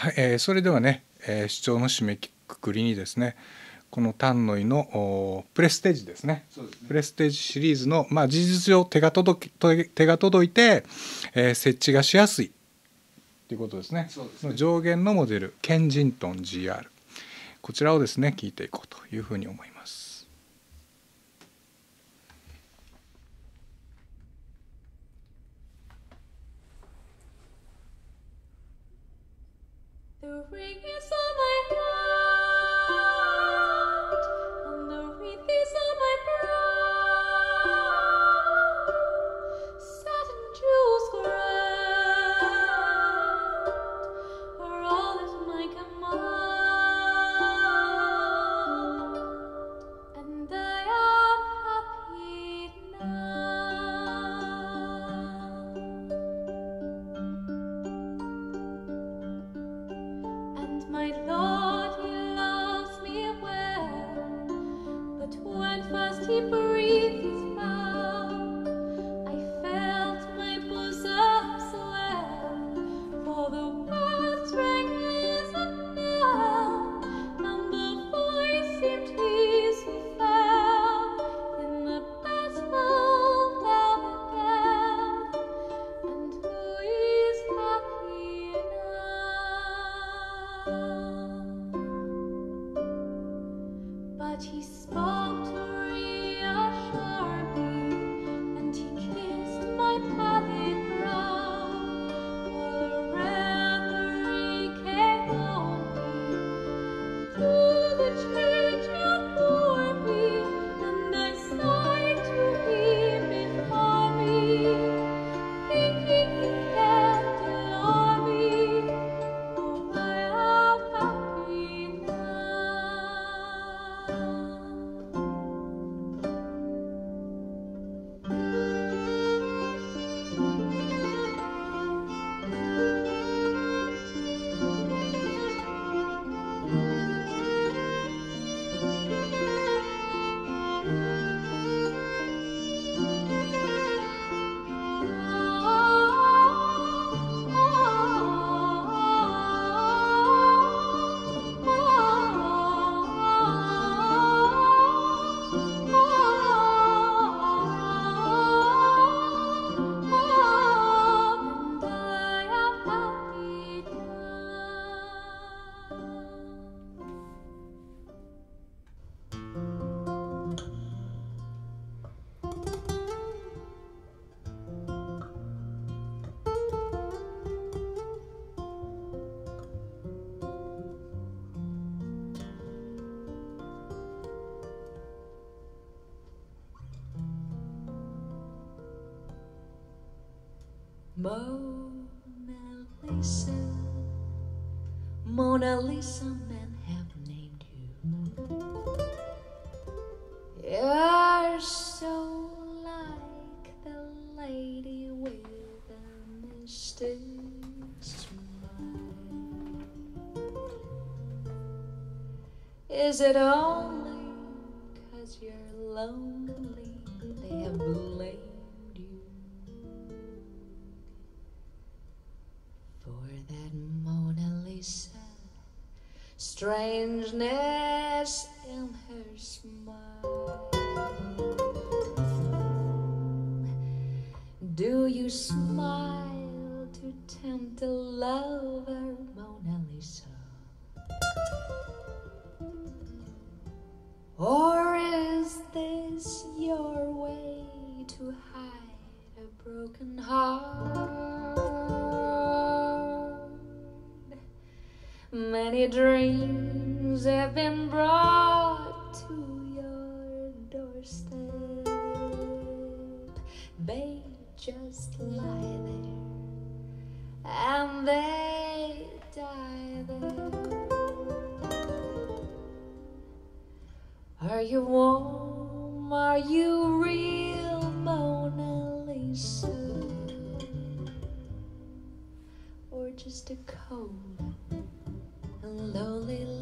はいえー、それではね、えー、主張の締めくくりにですねこの丹野井のプレステージですね、ね、プレステージシリーズの、まあ、事実上手が届き手が届いて、えー、設置がしやすい。ということですね。ですね。上限のモデルケンジントン GR こちらをですね聞いていこうというふうに思います。The ring is Mona Lisa, Mona Lisa, men have named you. You're so like the lady with the mystic. Is it only cause you're lonely strangeness in her smile. Do you smile to tempt a lover, Mona Lisa? Or is this your way to hide a broken heart? Many dreams have been brought to your doorstep. They just lie there and they die there. Are you warm? Are you real, Mona Lisa? Or just a cold? lonely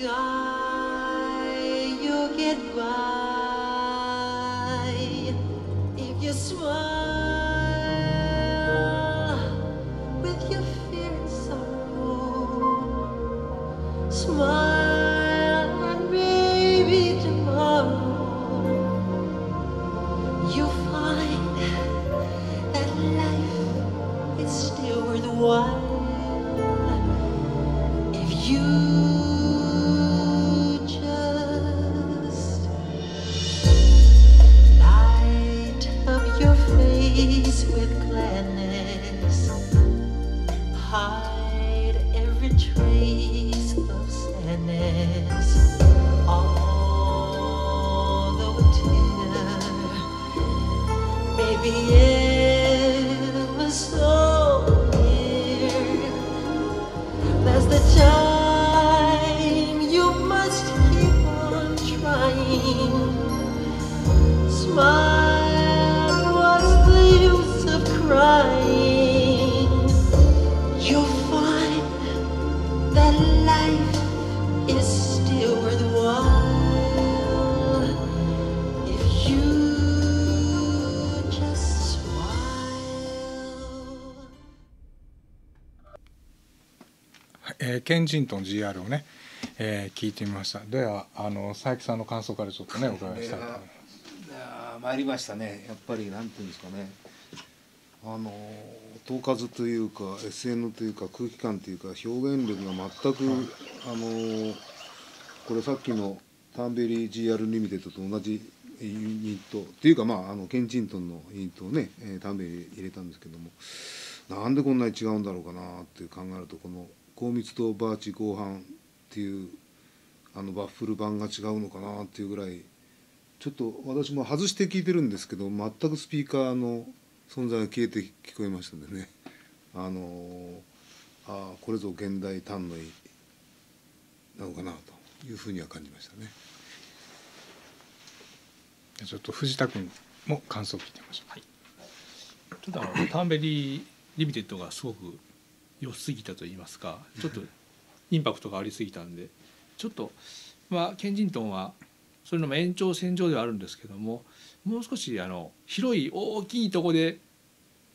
sky, you'll get by ケンジントン GR をね、えー聞いてみました。ではあの佐伯さんの感想からちょっとねお伺いしたいと思います。参りましたね。やっぱりなんていうんですかね。あの統括というか SN というか空気感というか表現力が全く、あのこれさっきのタンベリー GR リミテッドと同じユニットっていうかまああのケンジントンのユニットをね、えーターンベリー入れたんですけどもなんでこんなに違うんだろうかなって考えるとこの高密度バーチ後半っていうあのバッフル版が違うのかなっていうぐらいちょっと私も外して聞いてるんですけど全くスピーカーの存在が消えて聞こえましたんでね。あのーあーこれぞ現代単の意なのかなというふうには感じましたね。ちょっと藤田君も感想を聞いてみましょう、ちょっとあのターンベリーリミテッドがすごく良すぎたと言いますかちょっとインパクトがありすぎたんでちょっとまあケンジントンはそれの延長線上ではあるんですけどももう少しあの広い大きいとこで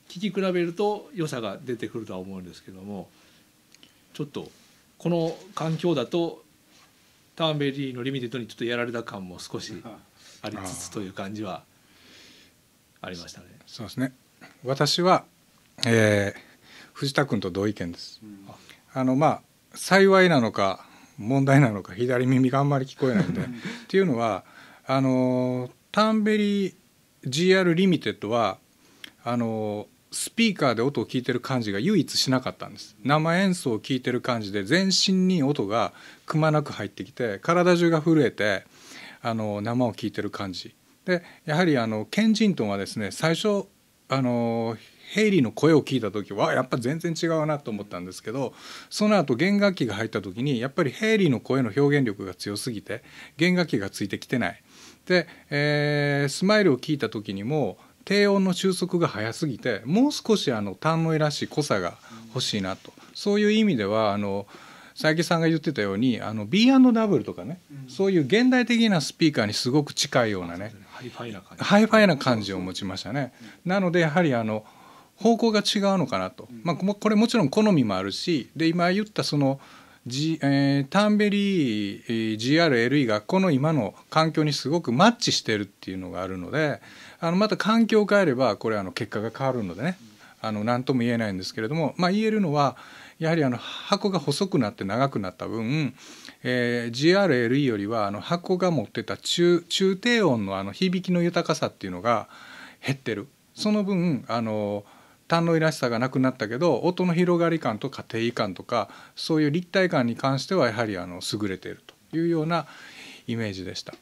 聞き比べると良さが出てくるとは思うんですけどもちょっとこの環境だとターンベリーのリミテッドにちょっとやられた感も少しありつつという感じはありましたね。そうですね私は、えー藤田君と同意見です、あのまあ幸いなのか問題なのか左耳があんまり聞こえないんで。っていうのはあのタンベリー GR リミテッドはあのスピーカーで音を聞いてる感じが唯一しなかったんです。生演奏を聞いてる感じで全身に音がくまなく入ってきて体中が震えてあの生を聞いてる感じ。でやはりあのケンジントンはですね最初あのヘイリーの声を聞いた時はやっぱ全然違うなと思ったんですけどその後弦楽器が入った時にやっぱりヘイリーの声の表現力が強すぎて弦楽器がついてきてない。で、えースマイルを聞いた時にも低音の収束が早すぎてもう少しあの丹野らしい濃さが欲しいなと。そういう意味ではあの佐伯さんが言ってたようにあの B&W とかね、そういう現代的なスピーカーにすごく近いようなね。ハイファイな感じ。ハイファイな感じを持ちましたね。なのでやはりあの方向が違うのかなと、まあ、ここれもちろん好みもあるしで今言ったその、G えータンベリーえー GRLE がこの今の環境にすごくマッチしてるっていうのがあるのであのまた環境を変えればこれあの結果が変わるのでね。あの何とも言えないんですけれども、まあ、言えるのはやはりあの箱が細くなって長くなった分、えー GRLE よりはあの箱が持ってた中中低音のあの響きの豊かさっていうのが減ってる。その分あの単のいらしさがなくなったけど音の広がり感とか定位感とかそういう立体感に関してはやはりあの優れているというようなイメージでした。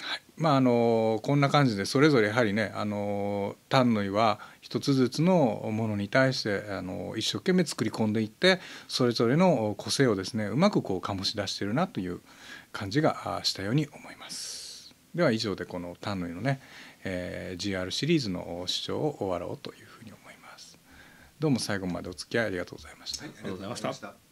はい、まああのこんな感じでそれぞれやはりねあの丹野は一つずつのものに対してあの一生懸命作り込んでいってそれぞれの個性をですねうまくこう醸し出しているなという感じがあしたように思います。では以上でこの丹野のね、えー GR シリーズの視聴を終わろうという。どうも最後までお付き合いありがとうございました。はい、ありがとうございましたありがとうございました